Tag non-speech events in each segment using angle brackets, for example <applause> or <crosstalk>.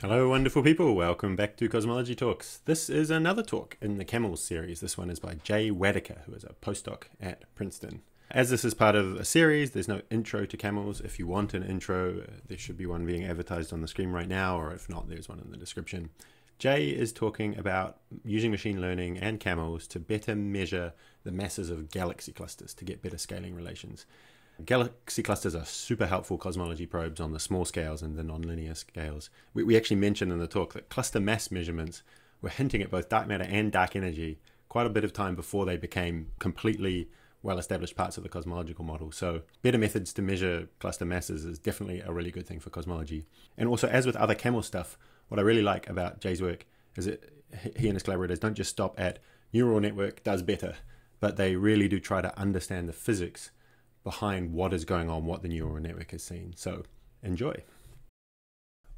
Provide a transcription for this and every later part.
Hello, wonderful people. Welcome back to Cosmology Talks. This is another talk in the Camels series. This one is by Jay Wadekar, who is a postdoc at Princeton. As this is part of a series, there's no intro to camels. If you want an intro, uh, there should be one being advertised on the screen right now, or if not, there's one in the description. Jay is talking about using machine learning and camels to better measure the masses of galaxy clusters to get better scaling relations. Galaxy clusters are super helpful cosmology probes on the small scales and the nonlinear scales. We, we actually mentioned in the talk that cluster mass measurements were hinting at both dark matter and dark energy quite a bit of time before they became completely well established parts of the cosmological model. So, better methods to measure cluster masses is definitely a really good thing for cosmology. And also, as with other camel stuff, what I really like about Jay's work is that he and his collaborators don't just stop at neural network does better, but they really do try to understand the physics behind what is going on, what the neural network has seen. So enjoy.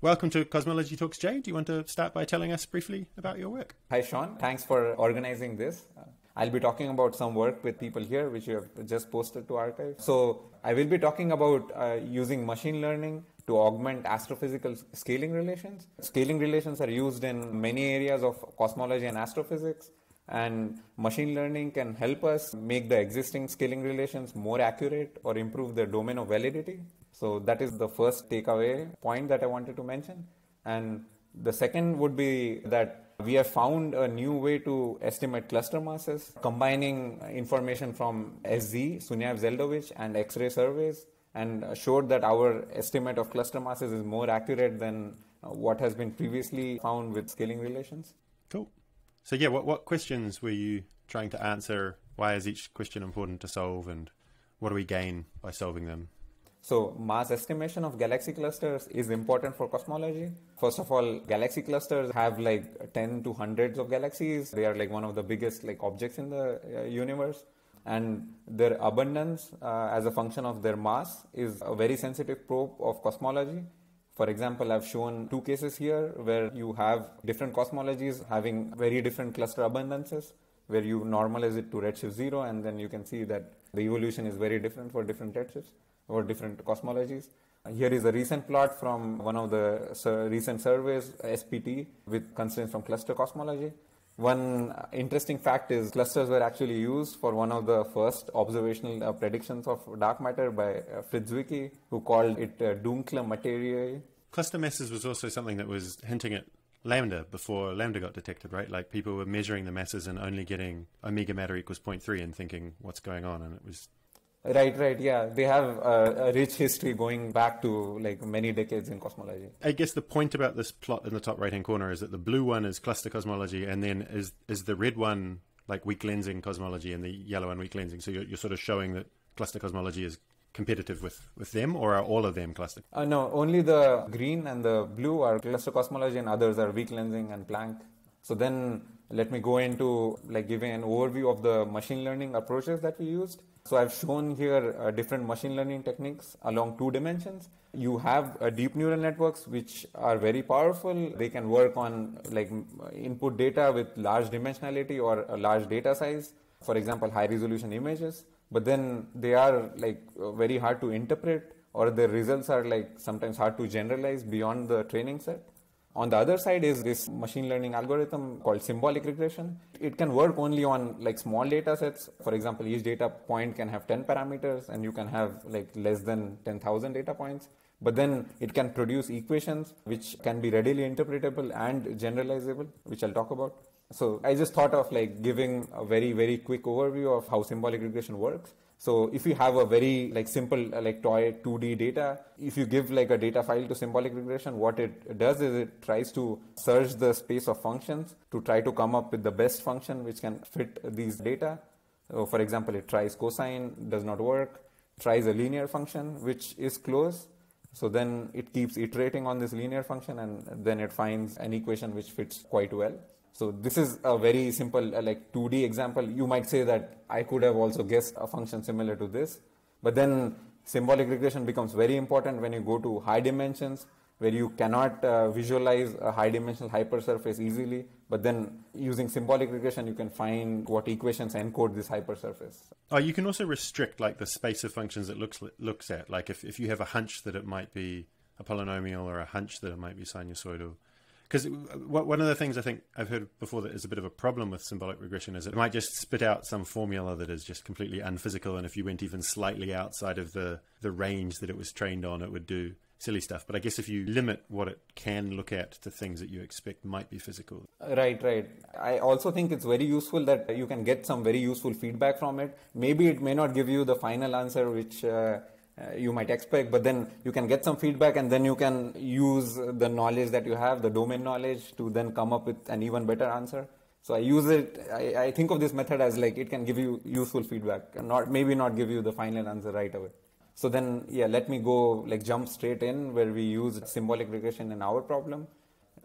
Welcome to Cosmology Talks, Jay. Do you want to start by telling us briefly about your work? Hi, Sean. Thanks for organizing this. I'll be talking about some work with people here, which you have just posted to arXiv. So, I will be talking about uh, using machine learning to augment astrophysical scaling relations. Scaling relations are used in many areas of cosmology and astrophysics and machine learning can help us make the existing scaling relations more accurate or improve the domain of validity. So that is the first takeaway point that I wanted to mention. And the second would be that we have found a new way to estimate cluster masses, combining information from SZ, Sunyaev Zeldovich, and X-ray surveys, and showed that our estimate of cluster masses is more accurate than what has been previously found with scaling relations. Cool. So yeah, what what questions were you trying to answer? Why is each question important to solve, and what do we gain by solving them? So mass estimation of galaxy clusters is important for cosmology. First of all, galaxy clusters have like 10 to hundreds of galaxies. They are like one of the biggest like objects in the uh, universe and their abundance uh, as a function of their mass is a very sensitive probe of cosmology for example, I've shown two cases here where you have different cosmologies having very different cluster abundances, where you normalize it to redshift zero, and then you can see that the evolution is very different for different redshifts or different cosmologies. Here is a recent plot from one of the recent surveys, SPT, with constraints from cluster cosmology. One interesting fact is clusters were actually used for one of the first observational uh, predictions of dark matter by uh, Fritz Zwicky, who called it uh, dunkle Materie. Cluster masses was also something that was hinting at lambda before lambda got detected, right? Like people were measuring the masses and only getting omega matter equals 0.3 and thinking what's going on, and it was Right, right, yeah. They have a, a, rich history going back to like many decades in cosmology. I guess the point about this plot in the top right hand corner is that the blue one is cluster cosmology, and then is is the red one like weak lensing cosmology, and the yellow one weak lensing. So you're, you're sort of showing that cluster cosmology is competitive with, with them, or are all of them cluster? Uh, no, only the green and the blue are cluster cosmology, and others are weak lensing and Planck. So then let me go into like giving an overview of the machine learning approaches that we used. So I've shown here uh, different machine learning techniques along two dimensions. You have uh, deep neural networks which are very powerful. They can work on like input data with large dimensionality or a large data size. For example, high resolution images. But then they are like uh, very hard to interpret or the results are like sometimes hard to generalize beyond the training set. On the other side is this machine learning algorithm called symbolic regression. It can work only on like small data sets. For example, each data point can have 10 parameters and you can have like less than 10,000 data points. But then it can produce equations which can be readily interpretable and generalizable, which I'll talk about. So I just thought of like giving a very, very quick overview of how symbolic regression works. So if you have a very like simple uh, like toy 2D data, if you give like a data file to symbolic regression, what it does is it tries to search the space of functions to try to come up with the best function which can fit these data. So for example, it tries cosine, does not work, tries a linear function which is close. So then it keeps iterating on this linear function and then it finds an equation which fits quite well. So this is a very simple uh, like 2D example. You might say that I could have also guessed a function similar to this, but then symbolic regression becomes very important when you go to high dimensions where you cannot uh, visualize a high dimensional hypersurface easily, but then using symbolic regression you can find what equations encode this hypersurface. Oh, you can also restrict like the space of functions it looks looks at. Like if, if you have a hunch that it might be a polynomial or a hunch that it might be sinusoidal, Because one of the things I think I've heard before that is a bit of a problem with symbolic regression is it might just spit out some formula that is just completely unphysical, and if you went even slightly outside of the the range that it was trained on, it would do silly stuff. But I guess if you limit what it can look at to things that you expect might be physical. Right, right. I also think it's very useful that you can get some very useful feedback from it. Maybe it may not give you the final answer which uh, uh, you might expect, but then you can get some feedback and then you can use the knowledge that you have, the domain knowledge, to then come up with an even better answer. So I use it. I, I think of this method as like it can give you useful feedback, not maybe not give you the final answer right away. So then, yeah, let me go like jump straight in where we use symbolic regression in our problem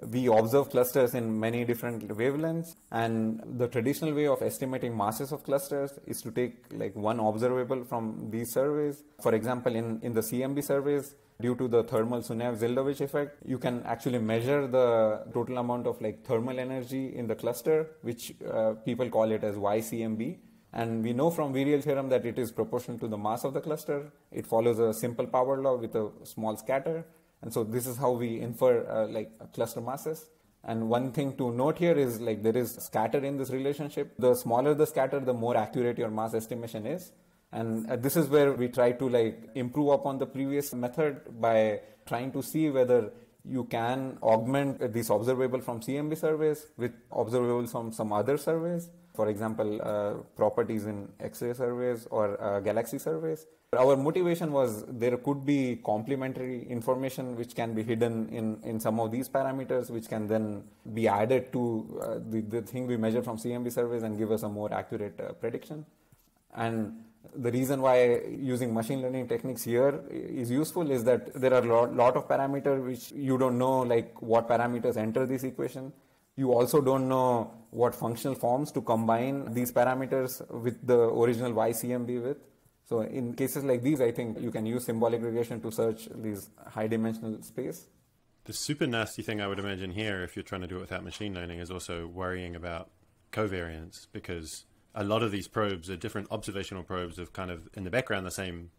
we observe clusters in many different wavelengths and the traditional way of estimating masses of clusters is to take like one observable from these surveys. For example in, in the cmb surveys due to the thermal Sunyaev-Zeldovich effect you can actually measure the total amount of like thermal energy in the cluster which uh, people call it as ycmb and we know from virial theorem that it is proportional to the mass of the cluster. It follows a simple power law with a small scatter and so this is how we infer uh, like cluster masses. And one thing to note here is like there is scatter in this relationship. The smaller the scatter, the more accurate your mass estimation is. And uh, this is where we try to like improve upon the previous method by trying to see whether you can augment this observable from CMB surveys with observables from some other surveys. For example, uh, properties in X-ray surveys or uh, galaxy surveys. Our motivation was there could be complementary information which can be hidden in, in some of these parameters, which can then be added to uh, the, the thing we measure from CMB surveys and give us a more accurate uh, prediction. And the reason why using machine learning techniques here is useful is that there are a lot, lot of parameters which you don't know like what parameters enter this equation. You also don't know what functional forms to combine these parameters with the original YCMB with. So in cases like these, I think you can use symbolic regression to search these high dimensional space. The super nasty thing I would imagine here, if you're trying to do it without machine learning, is also worrying about covariance because a lot of these probes are different observational probes of kind of in the background the same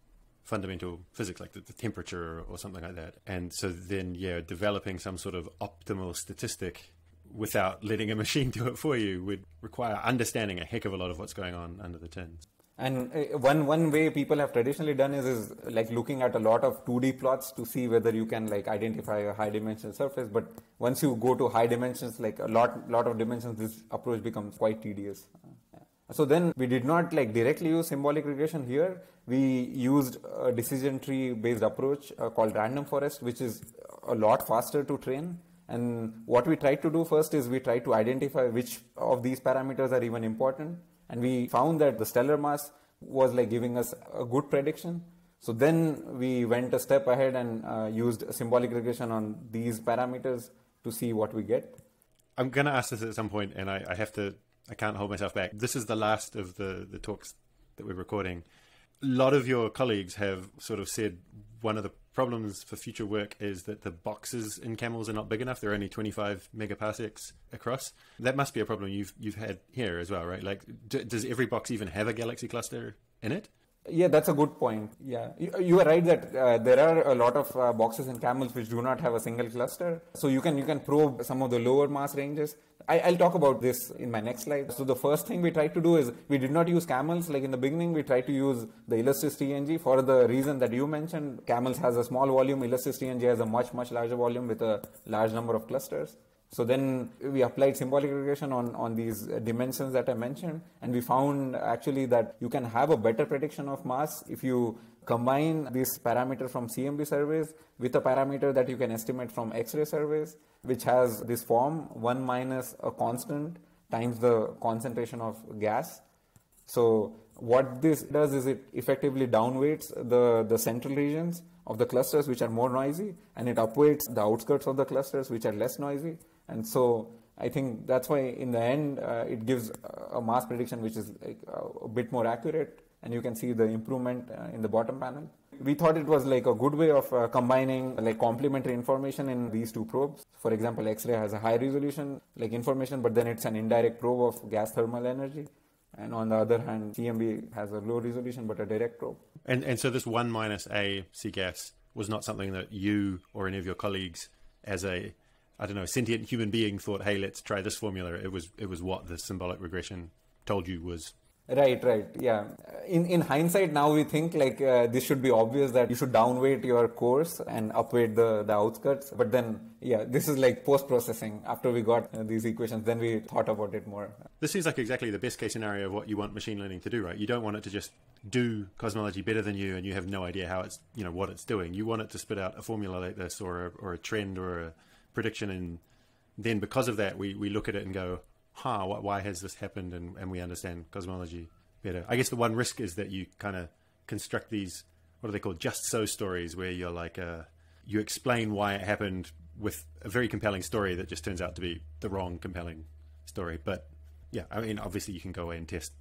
fundamental physics, like the, the temperature or, something like that. And so then, yeah, developing some sort of optimal statistic without letting a machine <laughs> do it for you would require understanding a heck of a lot of what's going on under the tins. And uh, one one way people have traditionally done is is like looking at a lot of 2D plots to see whether you can like identify a high dimensional surface. But once you go to high dimensions, like a lot lot of dimensions, this approach becomes quite tedious. So then we did not like directly use symbolic regression here. We used a decision tree based approach uh, called random forest, which is a lot faster to train. And what we tried to do first is we tried to identify which of these parameters are even important and we found that the stellar mass was like giving us a good prediction. So then we went a step ahead and uh, used symbolic regression on these parameters to see what we get. I'm going to ask this at some point, and I, I have to. I can't hold myself back. This is the last of the the talks that we're recording. A lot of your colleagues have sort of said one of the problems for future work is that the boxes in camels are not big enough. They're only 25 megaparsecs across. That must be a problem you've you've had here as well, right? Like, does every box even have a galaxy cluster in it? Yeah, that's a good point. Yeah, you, you are right that uh, there are a lot of uh, boxes and camels which do not have a single cluster. So you can you can probe some of the lower mass ranges. I, will talk about this in my next slide. So the first thing we tried to do is we did not use camels. Like in the beginning, we tried to use the Illustris TNG for the reason that you mentioned. Camels has a small volume. Illustris TNG has a much much larger volume with a large number of clusters. So then we applied symbolic regression on, on these dimensions that I mentioned, and we found actually that you can have a better prediction of mass if you combine this parameter from CMB surveys with a parameter that you can estimate from X-ray surveys, which has this form 1 minus a constant times the concentration of gas. So what this does is it effectively downweights the, the central regions of the clusters which are more noisy and it upweights the outskirts of the clusters which are less noisy and so I think that's why in the end uh, it gives a mass prediction which is like a bit more accurate and you can see the improvement uh, in the bottom panel. We thought it was like a good way of uh, combining like complementary information in these two probes. For example, X-ray has a high resolution like information, but then it's an indirect probe of gas thermal energy. And on the other hand, CMB has a low resolution but a direct probe. And and so this one minus A C gas was not something that you or any of your colleagues as a I don't know, sentient human being thought, hey, let's try this formula. It was it was what the symbolic regression told you was Right, right, yeah. In in hindsight, now we think like uh, this should be obvious that you should downweight your cores and upweight the the outskirts. But then, yeah, this is like post processing. After we got uh, these equations, then we thought about it more. This seems like exactly the best case scenario of what you want machine learning to do, right? You don't want it to just do cosmology better than you, and you have no idea how it's you know what it's doing. You want it to spit out a formula like this, or a, or a trend, or a prediction, and then because of that, we we look at it and go, huh, why has this happened? And, and we understand cosmology better. I guess the one risk is that you kind of construct these, what are they called, just so stories, where you're like, uh, you explain why it happened with a very compelling story that just turns out to be the wrong compelling story. But yeah, I mean, obviously you can go away and test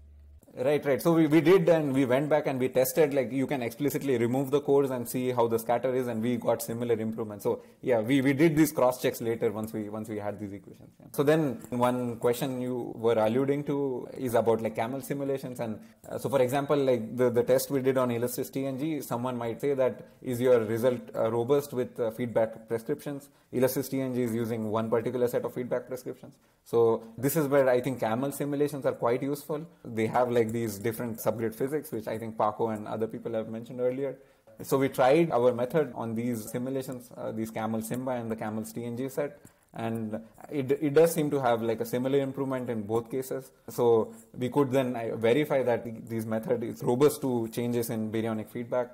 Right, right. So we, we did and we went back and we tested like you can explicitly remove the cores and see how the scatter is and we got similar improvements. So yeah, we, we did these cross checks later once we once we had these equations. Yeah. So then one question you were alluding to is about like camel simulations and uh, so for example like the, the test we did on Illustris TNG, someone might say that is your result uh, robust with uh, feedback prescriptions? Illustris TNG is using one particular set of feedback prescriptions. So this is where I think camel simulations are quite useful. They have like these different subgrid physics, which I think Paco and other people have mentioned earlier. So we tried our method on these simulations, uh, these camel Simba and the camels TNG set, and it, it does seem to have like a similar improvement in both cases. So we could then uh, verify that this method is robust to changes in baryonic feedback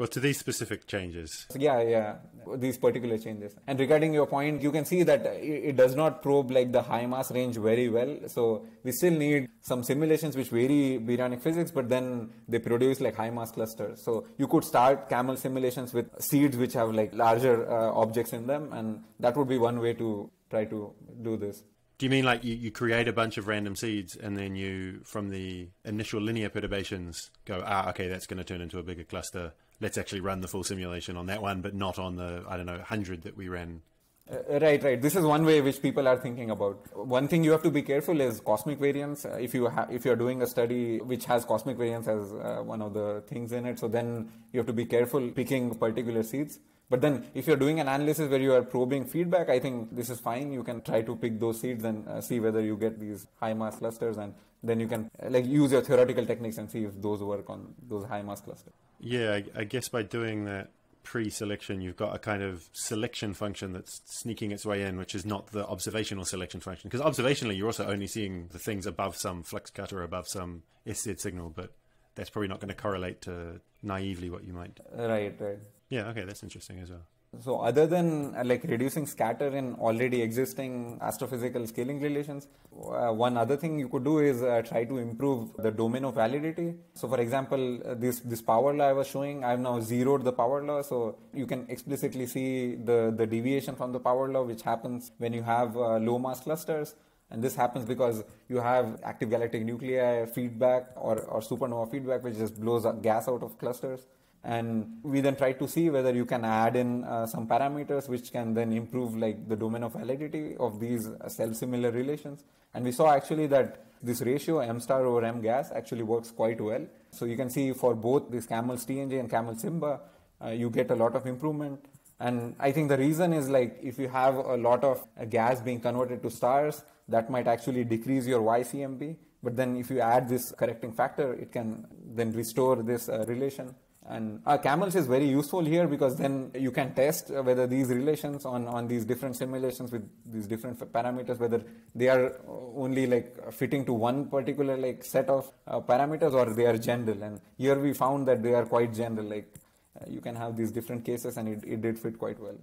well, to these specific changes. Yeah, yeah, these particular changes. And regarding your point, you can see that it does not probe like the high mass range very well. So we still need some simulations which vary baryonic physics, but then they produce like high mass clusters. So you could start camel simulations with seeds which have like larger uh, objects in them, and that would be one way to try to do this. Do you mean like you, you create a bunch of random seeds and then you, from the initial linear perturbations, go, ah, okay, that's going to turn into a bigger cluster let's actually run the full simulation on that one, but not on the, I don't know, 100 that we ran. Uh, right, right. This is one way which people are thinking about. One thing you have to be careful is cosmic variance. Uh, if you ha- if you are doing a study which has cosmic variance as uh, one of the things in it, so then you have to be careful picking particular seeds. But then, if you're doing an analysis where you are probing feedback, I think this is fine. You can try to pick those seeds and uh, see whether you get these high mass clusters, and then you can uh, like use your theoretical techniques and see if those work on those high mass clusters. Yeah, I, I guess by doing that pre-selection, you've got a kind of selection function that's sneaking its way in, which is not the observational selection function. Because observationally, you're also only seeing the things above some flux cut or above some SZ signal, but that's probably not going to correlate to naively what you might. Right, right. Yeah, okay, that's interesting as well. So other than uh, like reducing scatter in already existing astrophysical scaling relations, uh, one other thing you could do is uh, try to improve the domain of validity. So for example, uh, this this power law I was showing, I've now zeroed the power law, so you can explicitly see the the deviation from the power law, which happens when you have uh, low mass clusters. And this happens because you have active galactic nuclei feedback or, or supernova feedback, which just blows gas out of clusters and we then try to see whether you can add in uh, some parameters which can then improve like the domain of validity of these uh, self-similar relations. And we saw actually that this ratio m star over m gas actually works quite well. So you can see for both this camels TNG and camel simba uh, you get a lot of improvement. And i think the reason is like if you have a lot of uh, gas being converted to stars that might actually decrease your ycmb but then if you add this correcting factor it can then restore this uh, relation and uh, camels is very useful here because then you can test whether these relations on, on these different simulations with these different parameters, whether they are only like fitting to one particular like set of uh, parameters or they are general. And here we found that they are quite general. Like uh, you can have these different cases and it, it did fit quite well.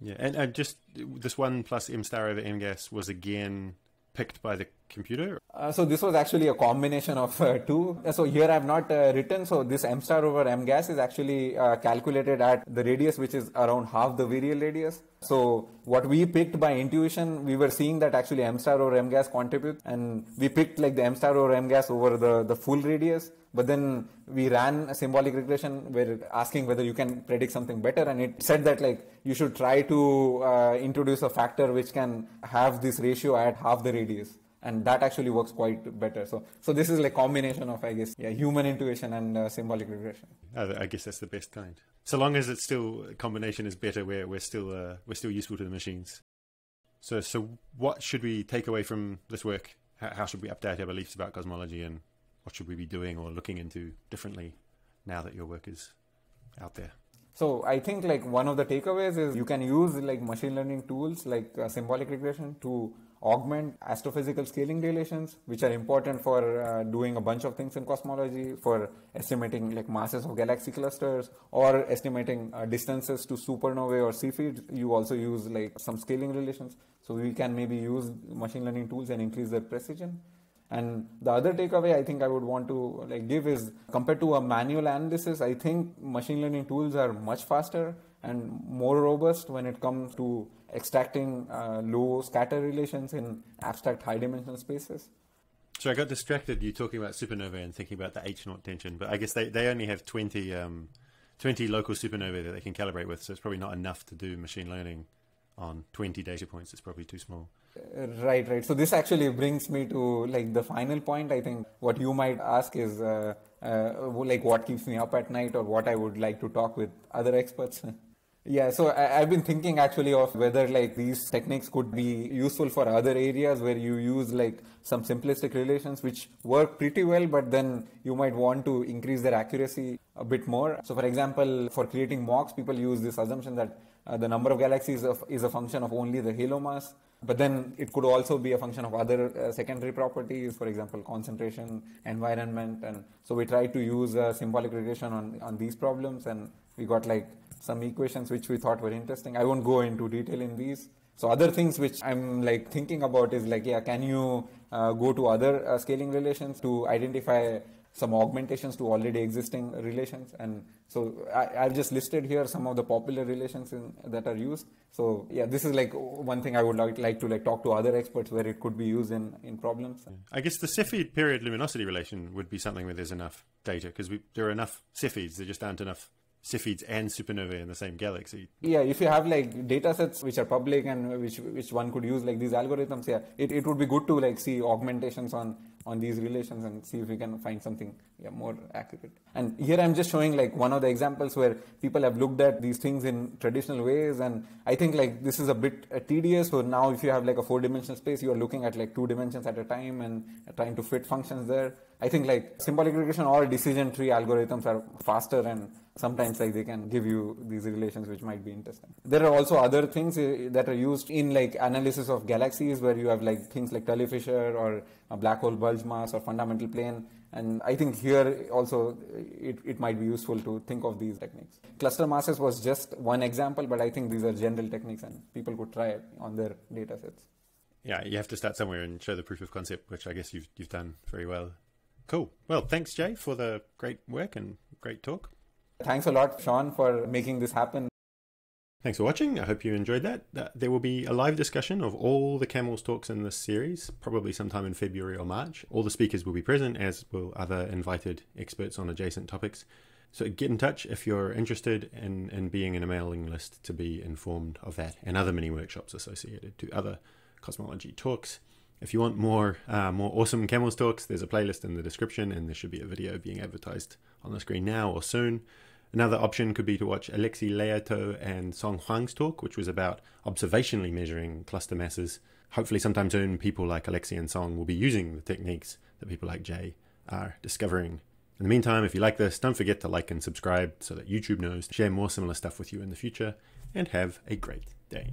Yeah, and, and just this one plus m star over m gas was again picked by the computer? Uh, so this was actually a combination of uh, two. So here I have not uh, written. So this m star over m gas is actually uh, calculated at the radius, which is around half the virial radius. So what we picked by intuition, we were seeing that actually m star over m gas contributes, and we picked like the m star over m gas over the the full radius. But then we ran a symbolic regression where asking whether you can predict something better, and it said that like you should try to uh, introduce a factor which can have this ratio at half the radius and that actually works quite better. So, so this is like combination of I guess yeah, human intuition and uh, symbolic regression. I guess that's the best kind. So long as it's still combination is better, we're we're still uh, we're still useful to the machines. So, so what should we take away from this work? How, how should we update our beliefs about cosmology, and what should we be doing or looking into differently now that your work is out there? So I think like one of the takeaways is you can use like machine learning tools like uh, symbolic regression to augment astrophysical scaling relations, which are important for uh, doing a bunch of things in cosmology, for estimating like masses of galaxy clusters or estimating uh, distances to supernovae or Cepheids. You also use like some scaling relations. So we can maybe use machine learning tools and increase their precision. And the other takeaway I think I would want to like give is compared to a manual analysis, I think machine learning tools are much faster and more robust when it comes to extracting uh, low scatter relations in abstract high dimensional spaces. So I got distracted you talking about supernovae and thinking about the H naught tension, but I guess they, they only have 20, um, 20 local supernovae that they can calibrate with, so it's probably not enough to do machine learning on 20 data points. It's probably too small. Right, right. So this actually brings me to like the final point. I think what you might ask is uh, uh, like what keeps me up at night, or what I would like to talk with other experts. <laughs> yeah, so I, have been thinking actually of whether like these techniques could be useful for other areas where you use like some simplistic relations which work pretty well, but then you might want to increase their accuracy a bit more. So, for example, for creating mocks, people use this assumption that uh, the number of galaxies of, is a function of only the halo mass but then it could also be a function of other uh, secondary properties, for example, concentration, environment. And so we tried to use a symbolic regression on, on these problems and we got like some equations which we thought were interesting. I won't go into detail in these. So other things which I'm like thinking about is like, yeah, can you uh, go to other uh, scaling relations to identify some augmentations to already existing relations. And so I, have just listed here some of the popular relations in, that are used. So yeah, this is like one thing I would like, like to like talk to other experts where it could be used in, in problems. I guess the Cepheid period luminosity relation would be something where there's enough data because there are enough Cepheids, there just aren't enough Cepheids and supernovae in the same galaxy. Yeah, if you have like data sets which are public and which which one could use like these algorithms, yeah, it, it would be good to like see augmentations on on these relations and see if we can find something yeah, more accurate. And here I'm just showing like one of the examples where people have looked at these things in traditional ways, and I think like this is a bit uh, tedious. So now if you have like a four-dimensional space, you are looking at like two dimensions at a time and trying to fit functions there. I think like symbolic regression or decision tree algorithms are faster and sometimes like they can give you these relations which might be interesting. There are also other things uh, that are used in like analysis of galaxies where you have like things like Tully-Fisher or a black hole bulge mass or fundamental plane. And I think here also it, it might be useful to think of these techniques. Cluster masses was just one example, but I think these are general techniques and people could try it on their data sets. Yeah, you have to start somewhere and show the proof of concept, which I guess you've, you've done very well. Cool. Well, thanks, Jay, for the great work and great talk. Thanks a lot, Sean, for making this happen. Thanks for watching. I hope you enjoyed that. Uh, there will be a live discussion of all the Camels talks in this series, probably sometime in February or March. All the speakers will be present, as will other invited experts on adjacent topics. So get in touch if you're interested in, in being in a mailing list to be informed of that and other mini workshops associated to other cosmology talks. If you want more uh, more awesome Camels talks, there's a playlist in the description, and there should be a video being advertised on the screen now or soon. Another option could be to watch Alexie Leauthaud and Song Huang's talk, which was about observationally measuring cluster masses. Hopefully, sometime soon, people like Alexie and Song will be using the techniques that people like Jay are discovering. In the meantime, if you like this, don't forget to like and subscribe so that YouTube knows to share more similar stuff with you in the future, and have a great day.